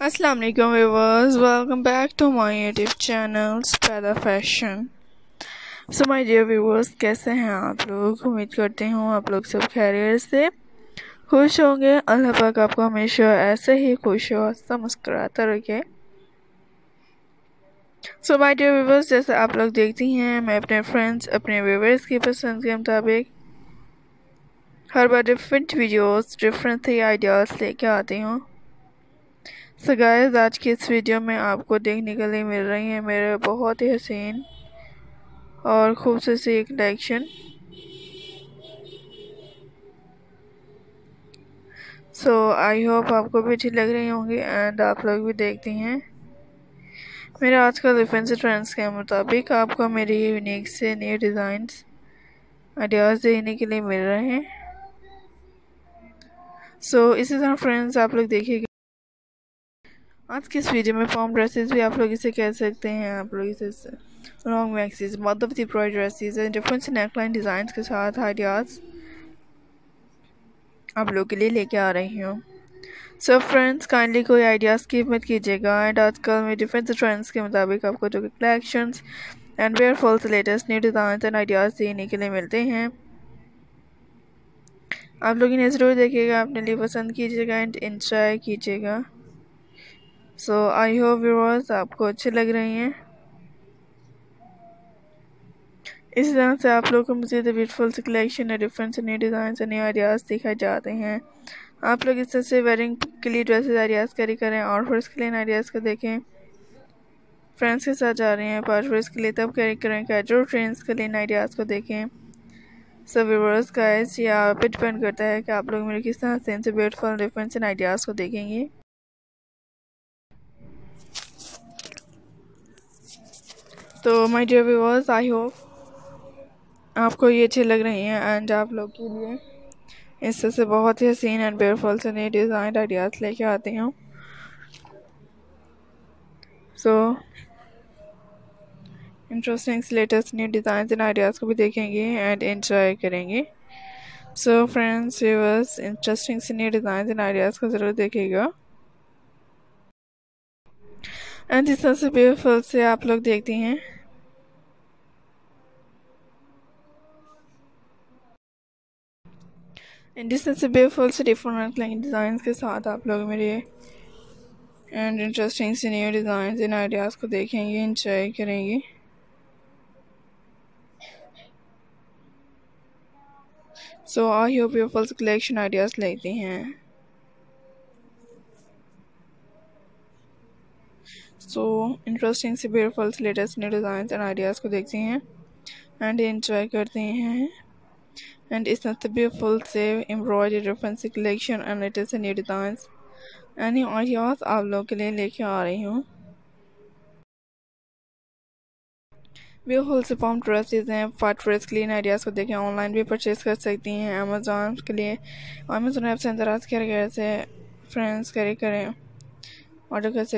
अस्सलाम वालेकुम viewers welcome back to my YouTube channel पैदा fashion so my dear viewers कैसे हैं आप लोग? उम्मीद करती हूँ आप लोग सब खैरियत से खुश होंगे। अल्लाह पाक आपको हमेशा ऐसे ही खुश हो हंसता मुस्कुराता रखे। सो माय डियर व्यूवर्स जैसे आप लोग देखती हैं, मैं अपने फ्रेंड्स अपने व्यूवर्स की पसंद के मुताबिक हर बार डिफरेंट वीडियोस डिफरेंट थी आइडियाज़ लेके आती हूँ। सो गाइस आज की इस वीडियो में आपको देखने के लिए मिल रही है मेरे बहुत ही हसीन और खूबसूरत सी एक कलेक्शन सो आई होप आपको भी अच्छी लग रही होंगी एंड आप लोग भी देखती हैं। मेरे आज का डिफेंस ट्रेंड्स के मुताबिक आपको मेरी यूनिक से न्यू डिज़ाइंस आइडियाज़ देने के लिए मिल रहे हैं। सो so, इसी तरह फ्रेंड्स आप लोग देखिएगा आज की इस वीडियो में फॉर्म ड्रेसेस भी आप लोग इसे कह सकते हैं? आप लोग इसे लॉन्ग मैक्सीज मदवती प्रोड ड्रेसेस डिफरेंट नेकलाइन डिज़ाइन के साथ आइडियाज़ आप लोग के लिए लेके आ रही हूँ। सो फ्रेंड्स काइंडली कोई आइडियाज़ की मत कीजिएगा। एंड आजकल में डिफरेंट ट्रेंड्स के मुताबिक आपको जो कि collections and where false latest new design and ideas देने के लिए मिलते हैं। आप लोग इन्हें ज़रूर देखिएगा, अपने लिए पसंद कीजिएगा एंड इंजॉय कीजिएगा। सो आई होप व्यूअर्स आपको अच्छे लग रही हैं। इस तरह से आप लोग को मुझे ब्यूटीफुल से कलेक्शन है डिफरेंट से नए डिज़ाइन से न्यू आइडियाज़ दिखाए जाते हैं। आप लोग इस तरह से वेयरिंग के लिए ड्रेसेस आइडियाज़ कैरी करें और फिर इसके लिए आइडियाज़ को देखें। फ्रेंड्स के साथ जा रहे हैं फिर इसके लिए तब कैरी करें कैजुअल ट्रेंड्स के लिए आइडियाज़ को देखें। सो व्यूवर्स का ये आप पे डिपेंड करता है कि आप लोग मेरे किस तरह से ब्यूटीफुल डिफरेंस इन आइडियाज़ को देखेंगे। तो my dear viewers I hope आपको ये अच्छी लग रही हैं एंड आप लोग के लिए इससे से बहुत ही हसीन एंड ब्यूटीफुल से नए डिज़ाइन आइडियाज़ लेके आती हूँ। So interesting latest new design and ideas को भी देखेंगे एंड एंजॉय करेंगे। सो फ्रेंड्स व्यूअर्स इंटरेस्टिंग से न्यू डिज़ाइन एंड आइडियाज़ को ज़रूर देखेगा। एंड इस तरह से ब्यूटीफुल से आप लोग देखती हैं। इस तरह से ब्यूटीफुल से डिफरेंट डिज़ाइन के साथ आप लोग मेरे एंड इंटरेस्टिंग से न्यू डिज़ाइन इन आइडियाज़ को देखेंगे इंजॉय करेंगे। So I hope beautiful collection ideas लेती हैं। सो इंटरेस्टिंग से ब्यूटीफुल से latest new design and ideas को देखती हैं एंड इंजॉय करते हैं। एंड इस तरह ब्यूटीफुल से एम्ब्रॉयडरी डिफरेंट से collection and latest new design and ideas आप लोगों के लिए लेके आ रही हूँ। ब्यूटीफुल से पम्प ड्रेसेस हैं फाट ड्रेस के लिए आइडियाज़ को देखें ऑनलाइन भी परचेज़ कर सकती हैं अमेज़ोन के लिए। अमेज़ोन ऐप से अंदर आज कर से फ्रेंड्स करे करें ऑर्डर कर सकते